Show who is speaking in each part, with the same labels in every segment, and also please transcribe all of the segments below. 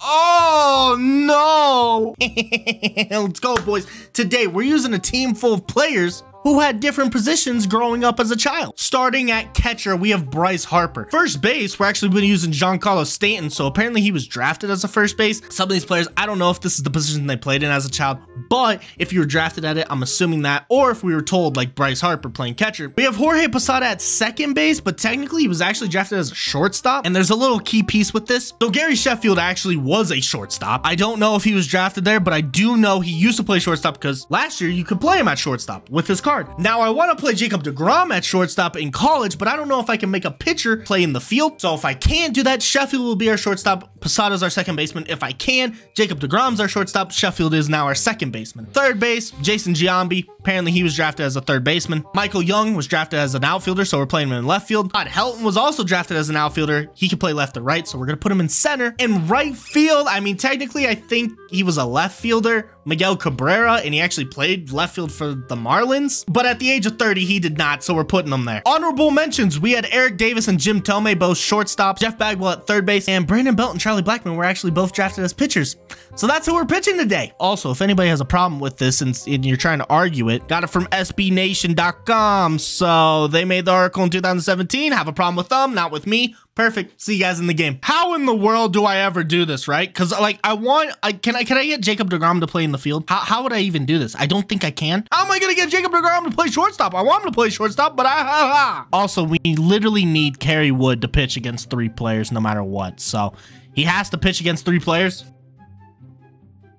Speaker 1: Oh, no. Let's go, boys. Today, we're using a team full of players who had different positions growing up as a child. Starting at catcher, we have Bryce Harper. First base, we're actually been using Giancarlo Stanton, so apparently he was drafted as a first base. Some of these players, I don't know if this is the position they played in as a child, but if you were drafted at it, I'm assuming that, or if we were told like Bryce Harper playing catcher. We have Jorge Posada at second base, but technically he was actually drafted as a shortstop, and there's a little key piece with this. So Gary Sheffield actually was a shortstop. I don't know if he was drafted there, but I do know he used to play shortstop because last year you could play him at shortstop with his card. Now I want to play Jacob DeGrom at shortstop in college, but I don't know if I can make a pitcher play in the field. So if I can't do that, Sheffield will be our shortstop. Posada's our second baseman. If I can, Jacob DeGrom's our shortstop. Sheffield is now our second baseman. Third base, Jason Giambi. Apparently he was drafted as a third baseman. Michael Young was drafted as an outfielder, so we're playing him in left field. Todd Helton was also drafted as an outfielder. He can play left or right, so we're gonna put him in center. And right field, I mean, technically, I think he was a left fielder, Miguel Cabrera, and he actually played left field for the Marlins. But at the age of 30, he did not, so we're putting him there. Honorable mentions, we had Eric Davis and Jim Thome, both shortstop, Jeff Bagwell at third base, and Brandon Belt and Charlie Blackmon were actually both drafted as pitchers. So that's who we're pitching today. Also, if anybody has a problem with this and, and you're trying to argue it, got it from SBNation.com. So they made the article in 2017. Have a problem with them, not with me. Perfect. See you guys in the game. How in the world do I ever do this, right? Because like I want, I can I can I get Jacob Degrom to play in the field? How, how would I even do this? I don't think I can. How am I gonna get Jacob Degrom to play shortstop? I want him to play shortstop, but I ha, ha. also we literally need Kerry Wood to pitch against three players no matter what. So he has to pitch against three players.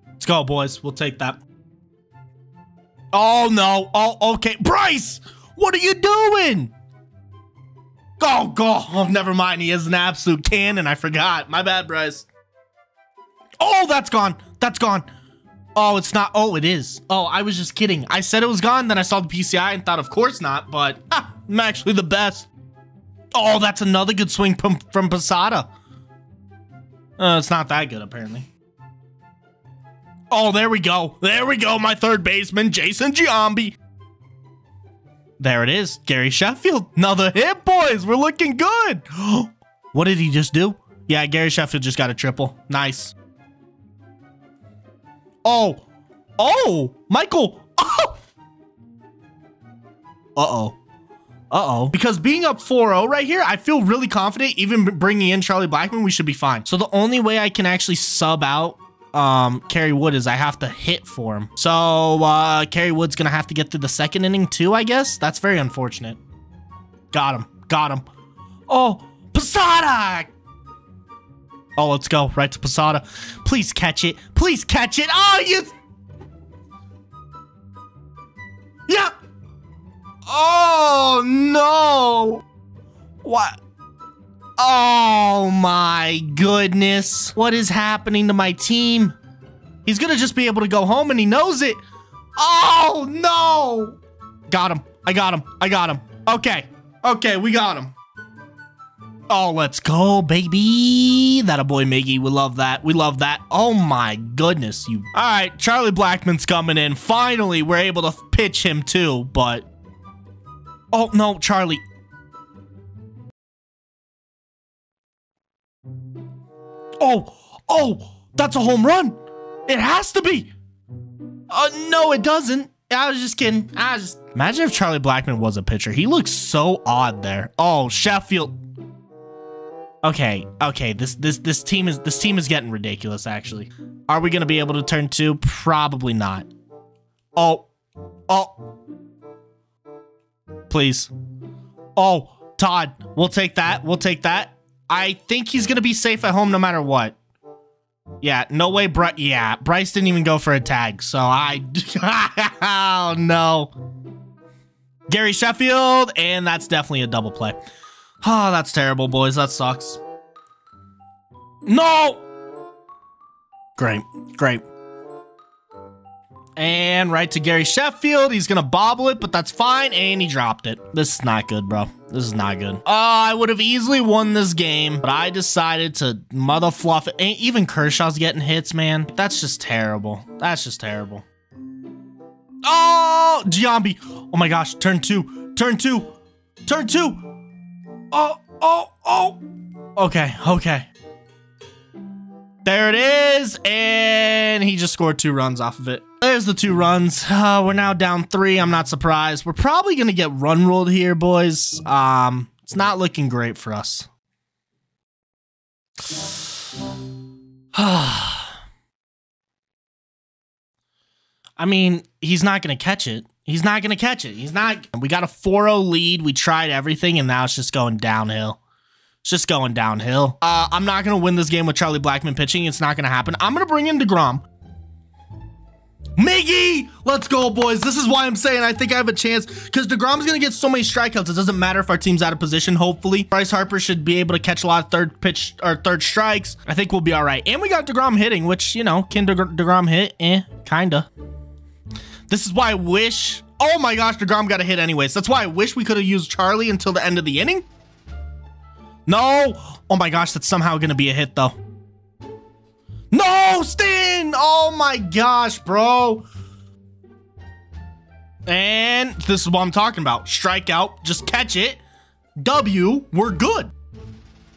Speaker 1: Let's go, boys. We'll take that. Oh no. Oh okay, Bryce. What are you doing? Go, go. Oh, never mind. He is an absolute cannon. I forgot. My bad, Bryce. Oh, that's gone. That's gone. Oh, it's not. Oh, it is. Oh, I was just kidding. I said it was gone. Then I saw the PCI and thought, of course not. But ah, I'm actually the best. Oh, that's another good swing from, from Posada. Uh, it's not that good, apparently. Oh, there we go. There we go. My third baseman, Jason Giambi. There it is. Gary Sheffield. Another hit, boys. We're looking good. what did he just do? Yeah, Gary Sheffield just got a triple. Nice. Oh. Oh. Michael. Oh. Uh-oh. Uh-oh. Because being up 4-0 right here, I feel really confident even bringing in Charlie Blackmon, we should be fine. So the only way I can actually sub out um Kerry Wood is I have to hit for him. So uh Kerry Wood's gonna have to get through the second inning too, I guess. That's very unfortunate. Got him. Got him. Oh, Posada! Oh, let's go. Right to Posada. Please catch it. Please catch it. Oh, you... Oh, no! What? Oh my goodness. What is happening to my team? He's gonna just be able to go home and he knows it. Oh no. Got him. I got him. I got him. Okay. Okay, we got him. Oh, let's go, baby. That a boy, Miggy. We love that. We love that. Oh my goodness, you. All right, Charlie Blackmon's coming in. Finally, we're able to pitch him too, but. Oh no, Charlie. Oh, oh, that's a home run. It has to be. Uh, no, it doesn't. I was just kidding. I was just... Imagine if Charlie Blackmon was a pitcher. He looks so odd there. Oh, Sheffield. Okay, okay. This this this team is this team is getting ridiculous. Actually, are we gonna be able to turn two? Probably not. Oh, oh. Please. Oh, Todd. We'll take that. We'll take that. I think he's going to be safe at home no matter what. Yeah, no way, Bryce. Yeah, Bryce didn't even go for a tag, so I. oh, no. Gary Sheffield, and that's definitely a double play. Oh, that's terrible, boys. That sucks. No! Great, great. And right to Gary Sheffield. He's going to bobble it, but that's fine. And he dropped it. This is not good, bro. This is not good. Oh, I would have easily won this game, but I decided to mother fluff it. Ain't even Kershaw's getting hits, man. That's just terrible. That's just terrible. Oh, Giambi. Oh my gosh. Turn two. Turn two. Turn two. Oh, oh, oh. Okay, okay. There it is. And he just scored two runs off of it. There's the two runs. Uh, we're now down three. I'm not surprised. We're probably going to get run rolled here, boys. Um, It's not looking great for us. I mean, he's not going to catch it. He's not going to catch it. He's not. We got a 4 0 lead. We tried everything, and now it's just going downhill. It's just going downhill. Uh, I'm not going to win this game with Charlie Blackmon pitching. It's not going to happen. I'm going to bring in DeGrom. Miggy! Let's go, boys. This is why I'm saying I think I have a chance because DeGrom's going to get so many strikeouts. It doesn't matter if our team's out of position, hopefully. Bryce Harper should be able to catch a lot of third pitch or third strikes. I think we'll be all right. And we got DeGrom hitting, which, you know, can De DeGrom hit? Eh, kinda. This is why I wish... Oh my gosh, DeGrom got a hit anyways. That's why I wish we could have used Charlie until the end of the inning. No! Oh my gosh, that's somehow going to be a hit, though. No, Stan! Oh my gosh, bro. And this is what I'm talking about. Strike out, just catch it. W, we're good.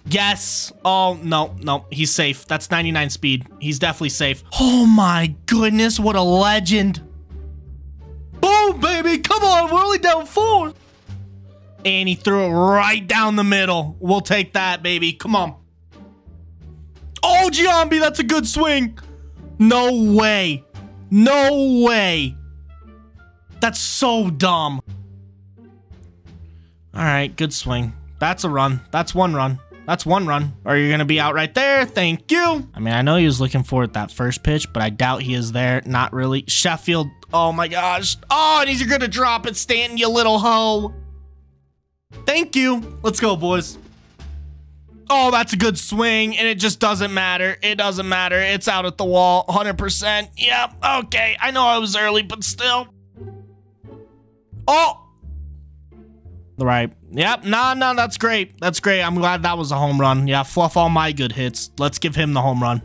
Speaker 1: Yes. Oh, no, no, he's safe. That's 99 speed. He's definitely safe. Oh my goodness, what a legend. Boom, baby. Come on, we're only down four. And he threw it right down the middle. We'll take that, baby. Come on. Oh, Giambi, that's a good swing. No way. No way. That's so dumb. All right, good swing. That's a run. That's one run. That's one run. Are you going to be out right there? Thank you. I mean, I know he was looking for it that first pitch, but I doubt he is there. Not really. Sheffield. Oh, my gosh. Oh, and he's going to drop it, Stanton, you little hoe. Thank you. Let's go, boys. Oh, that's a good swing, and it just doesn't matter. It doesn't matter. It's out at the wall, 100%. Yep, okay. I know I was early, but still. Oh! Right. Yep, nah, nah, that's great. That's great. I'm glad that was a home run. Yeah, fluff all my good hits. Let's give him the home run.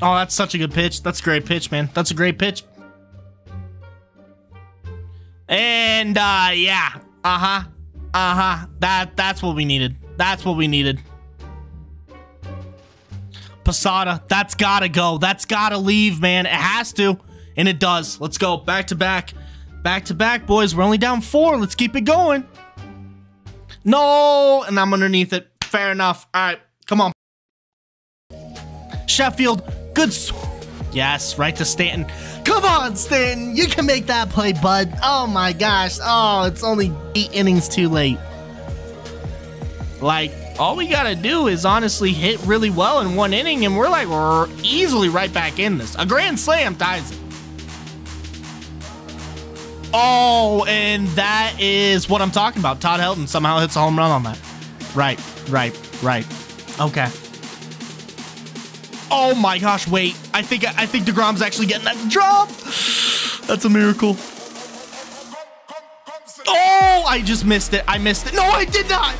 Speaker 1: Oh, that's such a good pitch. That's a great pitch, man. That's a great pitch. And, uh, yeah. Uh-huh. Uh-huh. That, that's what we needed. That's what we needed. Posada, that's gotta go. That's gotta leave, man. It has to. And it does. Let's go. Back to back. Back to back, boys. We're only down four. Let's keep it going. No! And I'm underneath it. Fair enough. All right. Come on. Sheffield. Good. Yes, right to Stanton. Come on, Stanton. You can make that play, bud. Oh my gosh. Oh, it's only eight innings too late. Like, all we gotta do is honestly hit really well in one inning, and we're like we're easily right back in this. A grand slam ties it. Oh, and that is what I'm talking about. Todd Helton somehow hits a home run on that. Right, right, right. Okay. Oh my gosh, wait. I think I think DeGrom's actually getting that drop. That's a miracle. Oh, I just missed it. I missed it. No, I did not.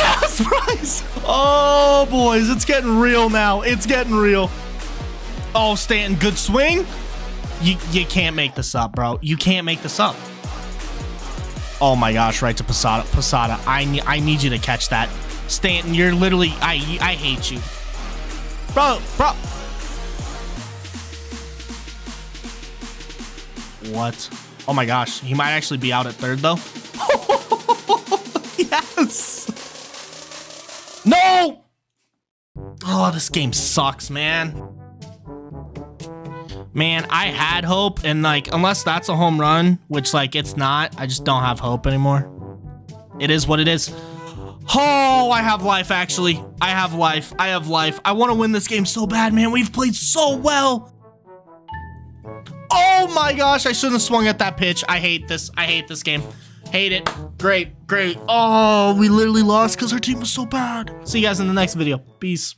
Speaker 1: Yes, Bryce. Oh, boys, it's getting real now. It's getting real. Oh, Stanton, good swing. You, you can't make this up, bro. You can't make this up. Oh my gosh, right to Posada. Posada, I, I need you to catch that. Stanton, you're literally, I, I hate you. Bro, bro. What? Oh my gosh, he might actually be out at third though. yes. No! Oh, this game sucks, man. Man, I had hope, and like, unless that's a home run, which like it's not, I just don't have hope anymore. It is what it is. Oh, I have life, actually. I have life. I have life. I want to win this game so bad, man. We've played so well. Oh my gosh, I shouldn't have swung at that pitch. I hate this. I hate this game. Hate it. Great, great. Oh, we literally lost because our team was so bad. See you guys in the next video. Peace.